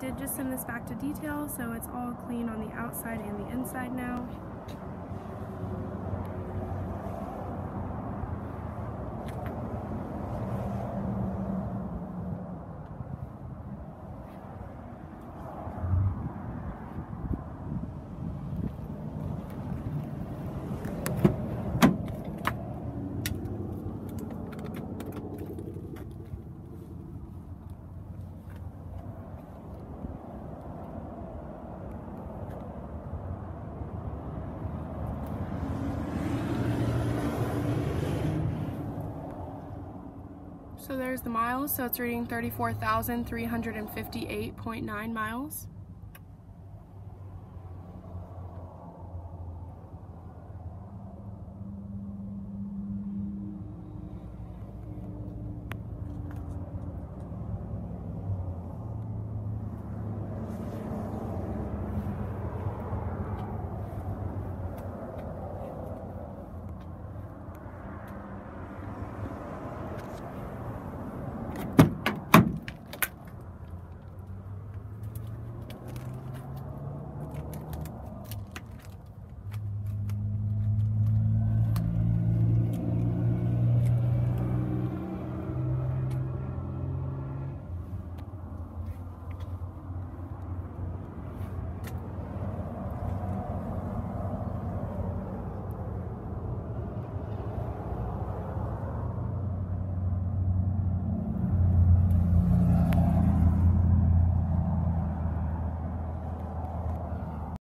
did just send this back to detail, so it's all clean on the outside and the inside now. So there's the miles, so it's reading 34,358.9 miles.